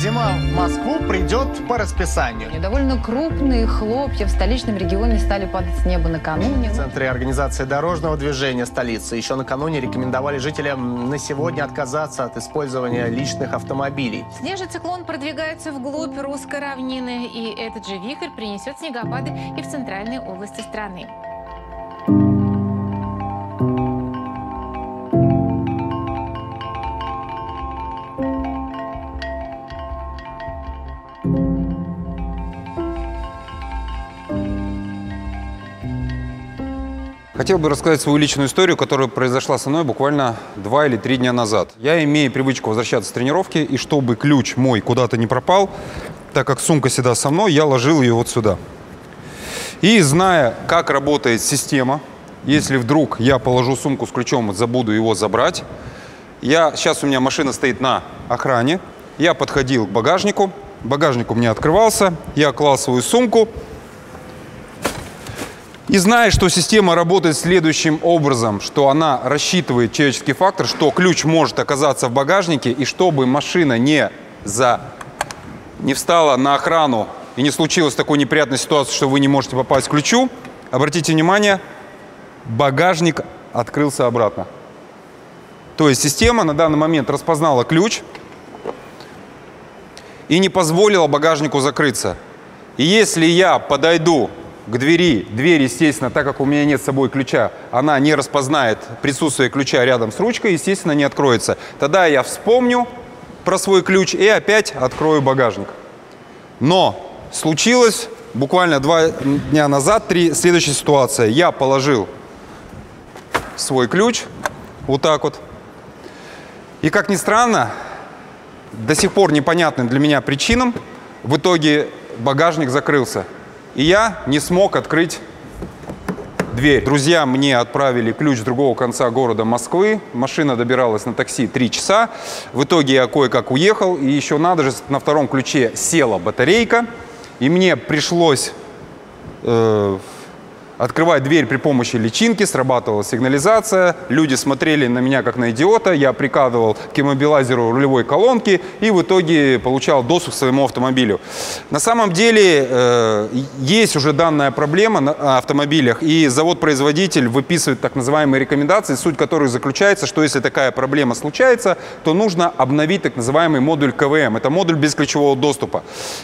Зима в Москву придет по расписанию. Довольно крупные хлопья в столичном регионе стали падать с неба накануне. В Центре организации дорожного движения столицы еще накануне рекомендовали жителям на сегодня отказаться от использования личных автомобилей. Снежный циклон продвигается вглубь русской равнины, и этот же вихрь принесет снегопады и в центральной области страны. Хотел бы рассказать свою личную историю, которая произошла со мной буквально два или три дня назад. Я имею привычку возвращаться с тренировки, и чтобы ключ мой куда-то не пропал, так как сумка всегда со мной, я ложил ее вот сюда. И зная, как работает система, если вдруг я положу сумку с ключом, забуду его забрать, я, сейчас у меня машина стоит на охране, я подходил к багажнику, багажник у меня открывался, я клал свою сумку, и зная, что система работает следующим образом, что она рассчитывает человеческий фактор, что ключ может оказаться в багажнике, и чтобы машина не, за... не встала на охрану и не случилось такой неприятной ситуации, что вы не можете попасть к ключу, обратите внимание, багажник открылся обратно. То есть система на данный момент распознала ключ и не позволила багажнику закрыться. И если я подойду к двери. Дверь, естественно, так как у меня нет с собой ключа, она не распознает присутствие ключа рядом с ручкой, естественно, не откроется. Тогда я вспомню про свой ключ и опять открою багажник. Но случилось буквально два дня назад три, следующая ситуация. Я положил свой ключ вот так вот. И, как ни странно, до сих пор непонятным для меня причинам, в итоге багажник закрылся. И я не смог открыть дверь. Друзья мне отправили ключ с другого конца города Москвы. Машина добиралась на такси три часа. В итоге я кое-как уехал. И еще надо же, на втором ключе села батарейка. И мне пришлось э, открывать дверь при помощи личинки, срабатывала сигнализация, люди смотрели на меня как на идиота, я прикладывал к иммобилайзеру рулевой колонки и в итоге получал доступ к своему автомобилю. На самом деле э, есть уже данная проблема на автомобилях, и завод-производитель выписывает так называемые рекомендации, суть которых заключается, что если такая проблема случается, то нужно обновить так называемый модуль КВМ. Это модуль без ключевого доступа.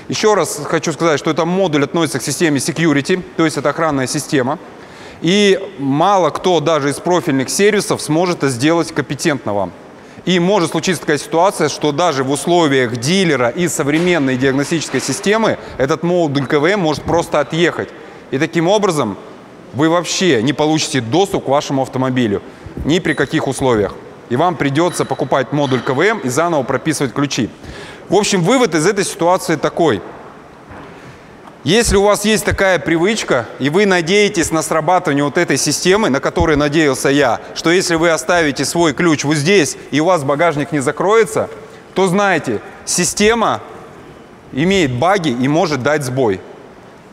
Еще раз хочу сказать, что это модуль относится к системе security, то есть это охранная система, система. И мало кто даже из профильных сервисов сможет это сделать компетентно вам. И может случиться такая ситуация, что даже в условиях дилера и современной диагностической системы этот модуль КВМ может просто отъехать. И таким образом вы вообще не получите доступ к вашему автомобилю ни при каких условиях. И вам придется покупать модуль КВМ и заново прописывать ключи. В общем, вывод из этой ситуации такой – если у вас есть такая привычка, и вы надеетесь на срабатывание вот этой системы, на которой надеялся я, что если вы оставите свой ключ вот здесь, и у вас багажник не закроется, то знайте, система имеет баги и может дать сбой.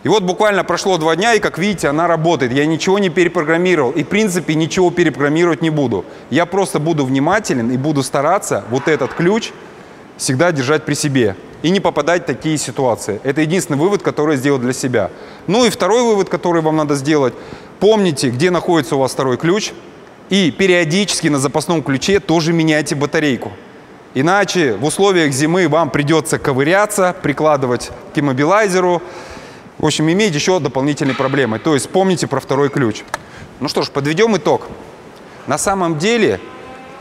И вот буквально прошло два дня, и как видите, она работает. Я ничего не перепрограммировал, и в принципе ничего перепрограммировать не буду. Я просто буду внимателен и буду стараться вот этот ключ всегда держать при себе и не попадать в такие ситуации. Это единственный вывод, который я сделал для себя. Ну и второй вывод, который вам надо сделать. Помните, где находится у вас второй ключ, и периодически на запасном ключе тоже меняйте батарейку. Иначе в условиях зимы вам придется ковыряться, прикладывать к иммобилайзеру. В общем, имеете еще дополнительные проблемы. То есть помните про второй ключ. Ну что ж, подведем итог. На самом деле,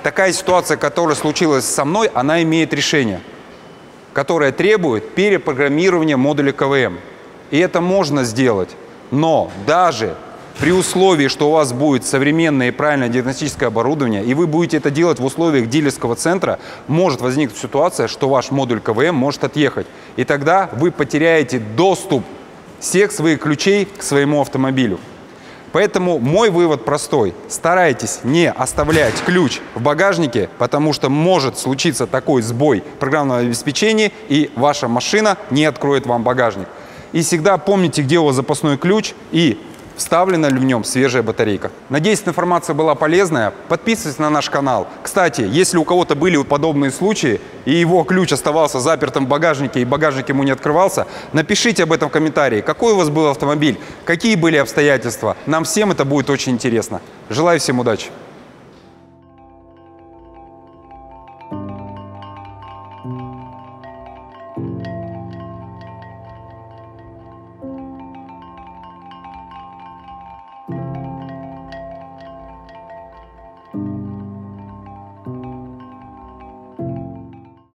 такая ситуация, которая случилась со мной, она имеет решение – которая требует перепрограммирования модуля КВМ. И это можно сделать. Но даже при условии, что у вас будет современное и правильное диагностическое оборудование, и вы будете это делать в условиях дилерского центра, может возникнуть ситуация, что ваш модуль КВМ может отъехать. И тогда вы потеряете доступ всех своих ключей к своему автомобилю. Поэтому мой вывод простой. Старайтесь не оставлять ключ в багажнике, потому что может случиться такой сбой программного обеспечения, и ваша машина не откроет вам багажник. И всегда помните, где у вас запасной ключ, и вставлена ли в нем свежая батарейка. Надеюсь, информация была полезная. Подписывайтесь на наш канал. Кстати, если у кого-то были подобные случаи, и его ключ оставался запертым в багажнике, и багажник ему не открывался, напишите об этом в комментарии. Какой у вас был автомобиль, какие были обстоятельства. Нам всем это будет очень интересно. Желаю всем удачи.